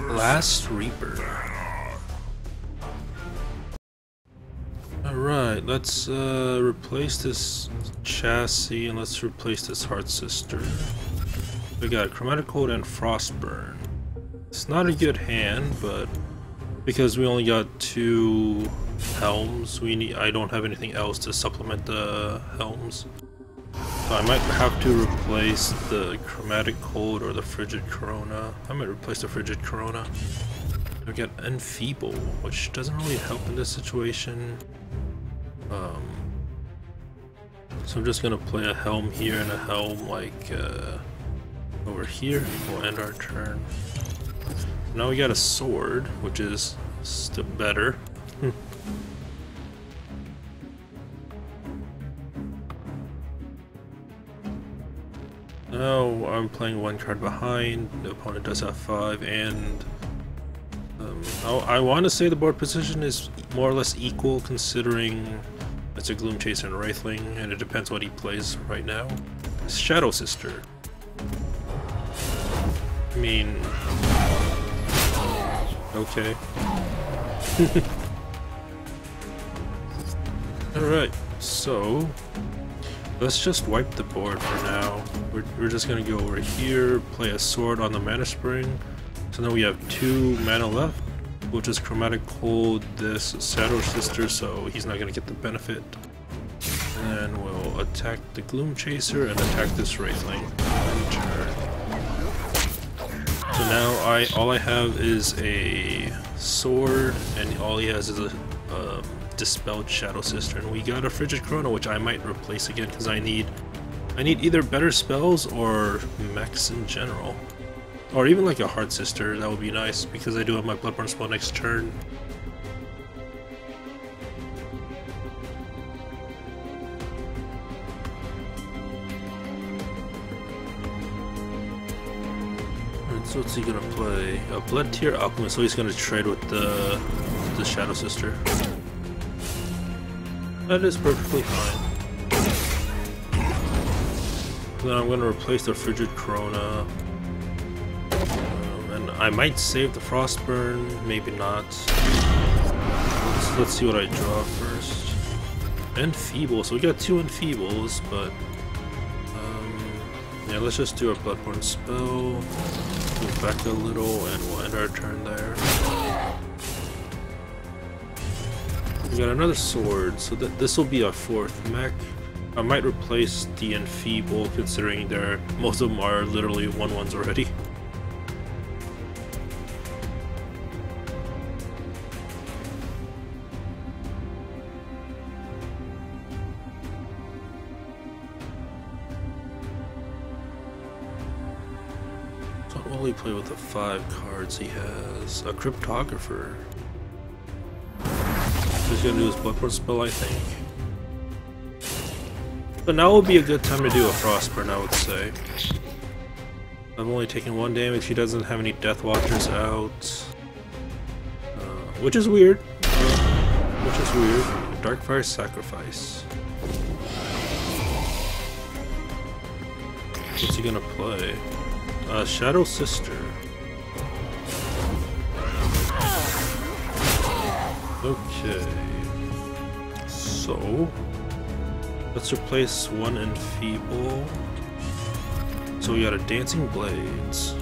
Last Reaper. Alright, let's uh, replace this chassis and let's replace this Hearth Sister. We got Chromatic Cold and Frostburn. It's not a good hand, but because we only got two helms, we need I don't have anything else to supplement the helms. So I might have to replace the Chromatic Cold or the Frigid Corona. I might replace the Frigid Corona. We get Enfeeble, which doesn't really help in this situation. Um, so I'm just gonna play a Helm here and a Helm like uh, over here. We'll end our turn. Now we got a sword, which is still better. Now I'm playing one card behind, the opponent does have five, and um, I, I want to say the board position is more or less equal considering it's a Gloom Chaser and Wraithling, and it depends what he plays right now. Shadow Sister. I mean... Okay. Alright, so... Let's just wipe the board for now. We're, we're just gonna go over here, play a sword on the mana spring. So now we have two mana left. We'll just chromatic cold this Shadow Sister so he's not gonna get the benefit. And then we'll attack the Gloom Chaser and attack this Wraithling. So now I all I have is a sword and all he has is a um, dispelled Shadow Sister, and we got a Frigid Corona, which I might replace again because I need I need either better spells or mechs in general. Or even like a Hearth Sister, that would be nice because I do have my Bloodborne spell next turn. So what's he gonna play? A Bloodtear Alchemist, so he's gonna trade with the the Shadow Sister. That is perfectly fine. Then I'm going to replace the Frigid Corona. Um, and I might save the Frostburn, maybe not. Let's, let's see what I draw first. Enfeeble, so we got two Enfeebles, but... Um, yeah, let's just do our Bloodborne spell. Move back a little, and we'll end our turn there. Got another sword, so th this will be our fourth mech. I might replace the Enfeeble, considering there most of them are literally one ones already. So I'll only play with the five cards he has. A Cryptographer. He's gonna do his Bloodborne spell, I think. But now would be a good time to do a Frostburn, I would say. I'm only taking one damage, he doesn't have any Death Watchers out. Uh, which is weird. Which is weird. Darkfire Sacrifice. What's he gonna play? Uh, Shadow Sister. Okay. So, let's replace one Enfeeble. So we got a Dancing Blades.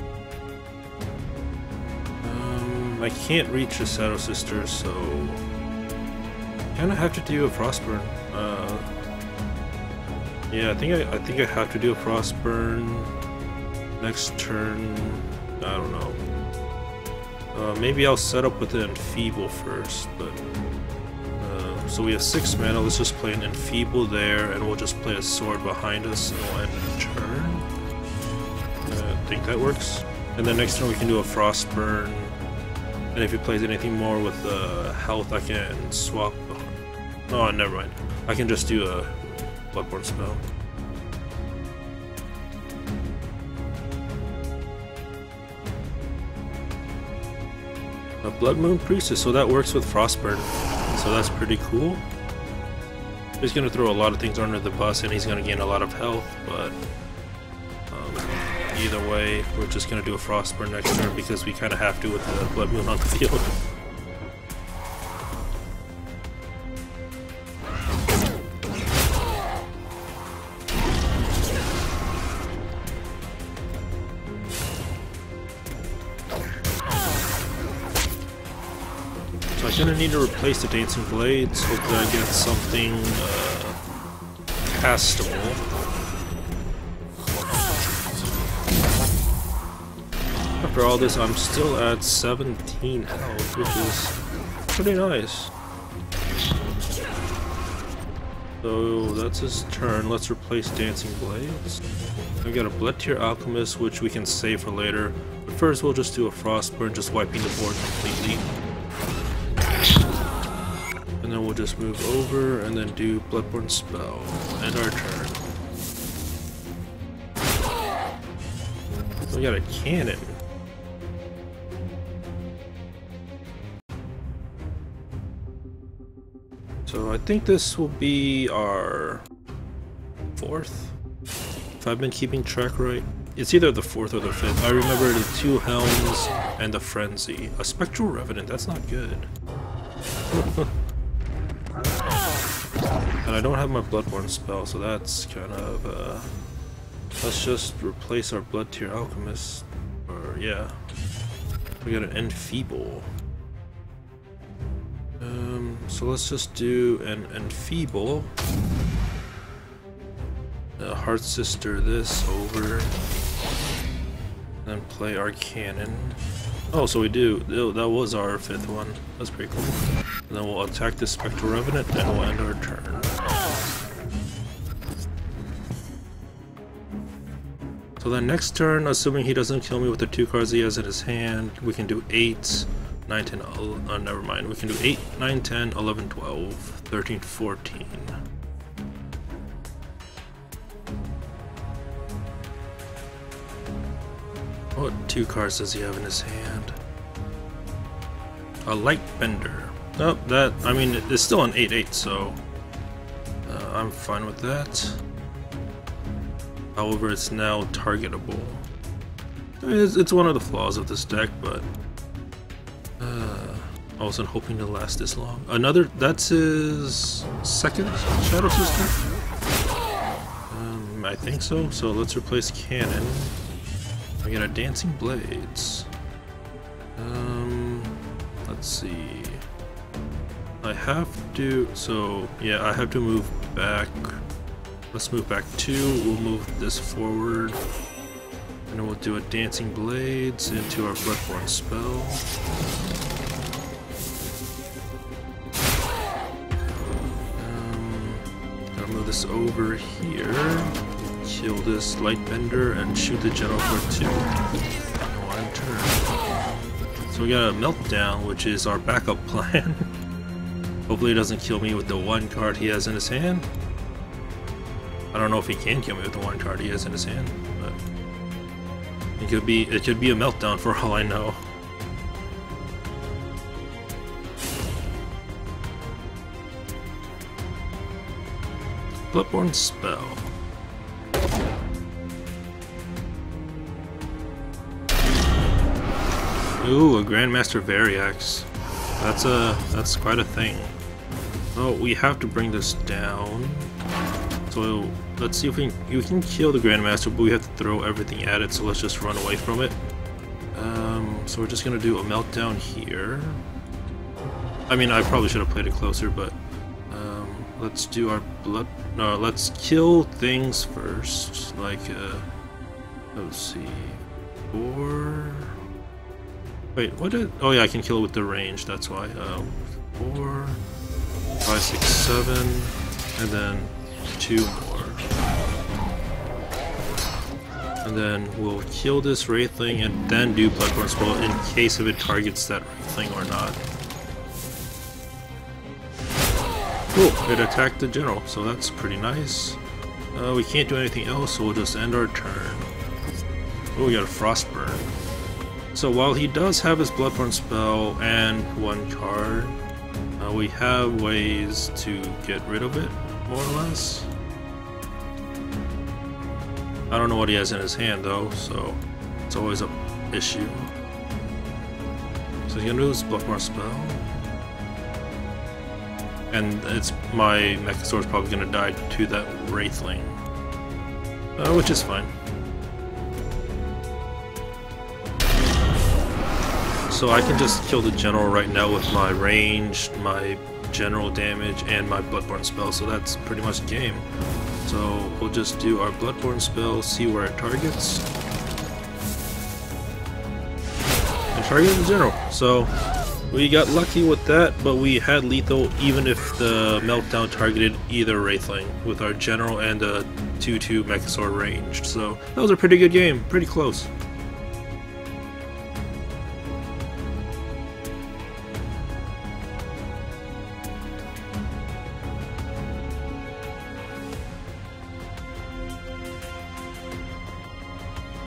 Um, I can't reach a Shadow Sister, so kind of have to do a Frostburn. Uh, yeah, I think I, I think I have to do a Frostburn next turn. I don't know. Uh, maybe I'll set up with an Enfeeble first, but... Uh, so we have 6 mana, let's just play an Enfeeble there, and we'll just play a Sword behind us, and we'll end the turn. Uh, I think that works. And then next turn we can do a Frostburn, and if he plays anything more with uh, health, I can swap... Oh, never mind. I can just do a Bloodborne spell. A Blood Moon Priestess, so that works with Frostburn. So that's pretty cool. He's gonna throw a lot of things under the bus and he's gonna gain a lot of health, but um, either way. We're just gonna do a Frostburn next turn because we kind of have to with the Blood Moon on the field. Gonna need to replace the Dancing Blades. Hopefully I get something uh, castable. After all this, I'm still at 17 health, which is pretty nice. So that's his turn. Let's replace Dancing Blades. I've got a Bloodtear Alchemist, which we can save for later. But first, we'll just do a Frostburn, just wiping the board completely. Then we'll just move over and then do Bloodborne Spell. End our turn. We got a cannon. So I think this will be our fourth. If I've been keeping track right. It's either the fourth or the fifth. I remember the two helms and the frenzy. A spectral revenant, that's not good. and I don't have my bloodborne spell, so that's kind of uh let's just replace our bloodtear alchemist. Or yeah. We got an enfeeble. Um, so let's just do an enfeeble. Uh, Hearth Sister this over. Then play our cannon. Oh, so we do. Oh, that was our fifth one. That's pretty cool. And then we'll attack the Spectral Revenant and we'll end our turn. So then next turn, assuming he doesn't kill me with the two cards he has in his hand, we can do 8, 9, 10, uh, never mind. We can do 8, 9, 10, 11, 12, 13, 14. What two cards does he have in his hand? A light bender. Oh, that, I mean, it's still an 8-8, so uh, I'm fine with that. However, it's now targetable. I It's, it's one of the flaws of this deck, but uh, I wasn't hoping to last this long. Another, that's his second Shadow Sister? Um, I think so, so let's replace Cannon. I got a Dancing Blades. Um, let's see. I have to, so yeah, I have to move back. Let's move back two, we'll move this forward. And we'll do a Dancing Blades into our Bloodborne spell. Um, I'll move this over here. Kill this Lightbender and shoot the General for two. One turn. So we got a Meltdown, which is our backup plan. Hopefully he doesn't kill me with the one card he has in his hand. I don't know if he can kill me with the one card he has in his hand, but it could be it could be a meltdown for all I know. Bloodborne spell. Ooh, a Grandmaster Variax. That's a that's quite a thing. Oh, we have to bring this down. So let's see if we can, you can kill the Grandmaster, but we have to throw everything at it, so let's just run away from it. Um, so we're just gonna do a meltdown here. I mean, I probably should have played it closer, but um, let's do our blood. No, let's kill things first. Like, uh, let's see, four. Wait, what did? Oh yeah, I can kill it with the range. That's why. Um, four, five, six, seven, and then two more. And then we'll kill this Wraithling and then do Bloodborne Spell in case if it targets that Wraithling or not. Cool, it attacked the General, so that's pretty nice. Uh, we can't do anything else, so we'll just end our turn. Oh, we got a Frostburn. So while he does have his Bloodborne spell and one card, uh, we have ways to get rid of it, more or less. I don't know what he has in his hand though, so it's always a issue. So he's gonna do his Bloodborne spell. And it's my Mechasaur is probably gonna die to that Wraithling. Uh, which is fine. So I can just kill the general right now with my range, my general damage, and my Bloodborne spell, so that's pretty much game. So we'll just do our Bloodborne spell, see where it targets. And target the general. So we got lucky with that, but we had lethal even if the Meltdown targeted either Wraithling with our general and a 2-2 Mechasaur ranged. So that was a pretty good game, pretty close.